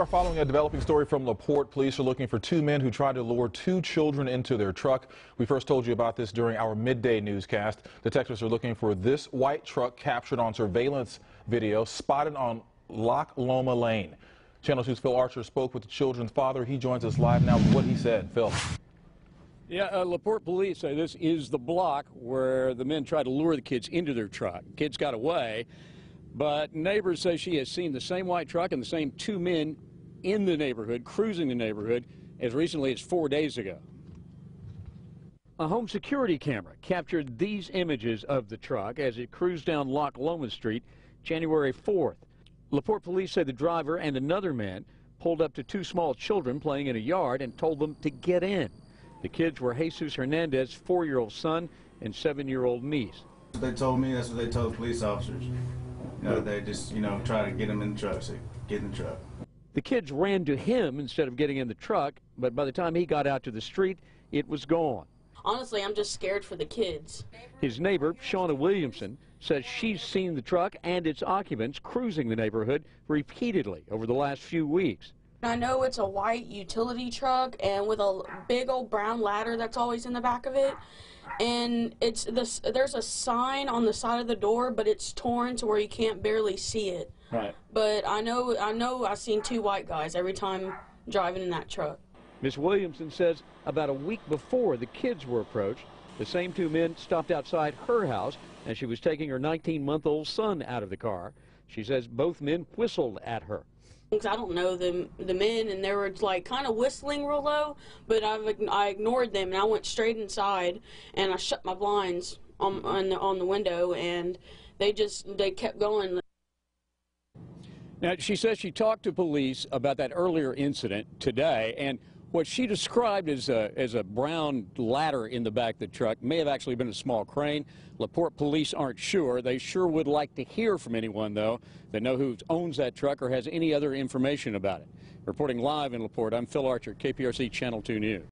are following a developing story from LaPorte. Police are looking for two men who tried to lure two children into their truck. We first told you about this during our midday newscast. Detectives are looking for this white truck captured on surveillance video spotted on Loch Loma Lane. Channel 2's Phil Archer spoke with the children's father. He joins us live now with what he said. Phil. Yeah, uh, LaPorte police say this is the block where the men tried to lure the kids into their truck. Kids got away. But neighbors say she has seen the same white truck and the same two men in the neighborhood, cruising the neighborhood, as recently as four days ago. A home security camera captured these images of the truck as it cruised down Loch Lomond Street January 4th. LaPorte police say the driver and another man pulled up to two small children playing in a yard and told them to get in. The kids were Jesus Hernandez's four-year-old son and seven-year-old niece. They told me that's what they told police officers. You know, they just, you know, try to get them in the truck, so get in the truck. The kids ran to him instead of getting in the truck, but by the time he got out to the street, it was gone. Honestly, I'm just scared for the kids. His neighbor, Shauna Williamson, says she's seen the truck and its occupants cruising the neighborhood repeatedly over the last few weeks. I know it's a white utility truck and with a big old brown ladder that's always in the back of it. And it's this there's a sign on the side of the door, but it's torn to where you can't barely see it. Right. But I know I know I've seen two white guys every time driving in that truck. Miss Williamson says about a week before the kids were approached, the same two men stopped outside her house as she was taking her 19-month-old son out of the car. She says both men whistled at her. I don't know them, the men, and they were like kind of whistling real low, but I've, I ignored them and I went straight inside and I shut my blinds on, on, the, on the window and they just, they kept going. Now, she says she talked to police about that earlier incident today, and what she described as a, as a brown ladder in the back of the truck may have actually been a small crane. LaPorte police aren't sure. They sure would like to hear from anyone, though, that know who owns that truck or has any other information about it. Reporting live in LaPorte, I'm Phil Archer, KPRC Channel 2 News.